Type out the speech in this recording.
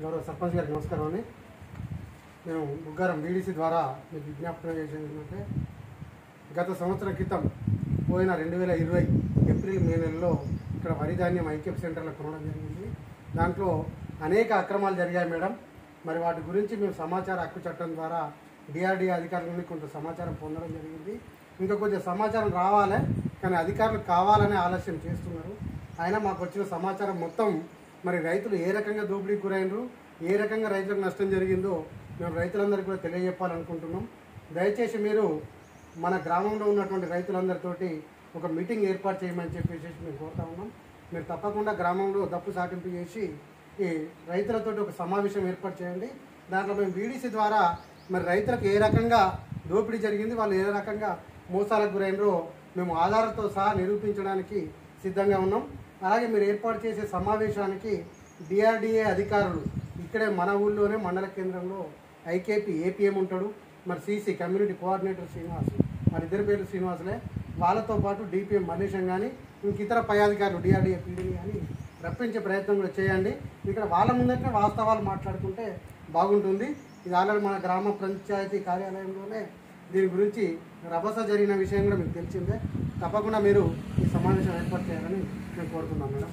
గౌరవ సర్పంచ్ గారికి నమస్కారం అని మేము బుగ్గారం బీడీసీ ద్వారా మీకు విజ్ఞాపన చేసేది ఏంటంటే గత సంవత్సరం క్రితం పోయిన రెండు వేల ఇరవై ఏప్రిల్ మే నెలలో ఇక్కడ వరిధాన్యం ఐక్యప్ సెంటర్లో కొనడం జరిగింది. దాంట్లో అనేక అక్రమాలు జరిగాయి మేడం. మరి వాటి గురించి మేము సమాచార హక్కు చట్టం ద్వారా డిఆర్డీ అధికారుల నుండి కొంత సమాచారం పొందడం జరిగింది. ఇంకా కొంచెం సమాచారం రావాలి కానీ అధికారులు కావాలనే ఆలస్యం చేస్తున్నారు. అయినా మాకు వచ్చిన సమాచారం మొత్తం మరి రైతులు ఏ రకంగా దోపిడీకి గురైనరు ఏ రకంగా రైతులకు నష్టం జరిగిందో మేము రైతులందరికీ కూడా తెలియజెప్పాలనుకుంటున్నాం. దయచేసి మీరు మన గ్రామంలో ఉన్నటువంటి రైతులందరితోటి ఒక మీటింగ్ ఏర్పాటు చేయమని చెప్పేసి మేము కోరుతా ఉన్నాం. మీరు తప్పకుండా గ్రామంలో దప్పు సాటింపు చేసి ఈ రైతులతోటి ఒక సమావేశం ఏర్పాటు చేయండి. దాంట్లో మేము బీడీసీ ద్వారా మరి రైతులకు ఏ రకంగా దోపిడీ జరిగింది వాళ్ళు ఏ రకంగా మోసాలకు గురైనరో మేము ఆధారంతో సహా నిరూపించడానికి సిద్ధంగా ఉన్నాం. అలాగే మీరు ఏర్పాటు చేసే సమావేశానికి డిఆర్డిఏ అధికారులు ఇక్కడే మన ఊళ్ళోనే మండల కేంద్రంలో ఐకేపీ ఏపీఎం ఉంటాడు. మరి సీసీ కమ్యూనిటీ కోఆర్డినేటర్ శ్రీనివాస్ మరి ఇద్దరు పేర్లు శ్రీనివాసులే. వాళ్ళతో పాటు డిపిఎం మలేషం కానీ ఇంక ఇతర పై అధికారులు డిఆర్డిఏ పీడీని కానీ రప్పించే ప్రయత్నం కూడా చేయండి. ఇక్కడ వాళ్ళ ముందటే వాస్తవాలు మాట్లాడుకుంటే బాగుంటుంది. ఇది ఆల్రెడీ మన గ్రామ పంచాయతీ కార్యాలయంలోనే దీని గురించి రభస జరిగిన విషయం కూడా మీకు తెలిసిందే. తప్పకుండా మీరు ఈ సమావేశం ఏర్పాటు చేయాలని на гордо намера.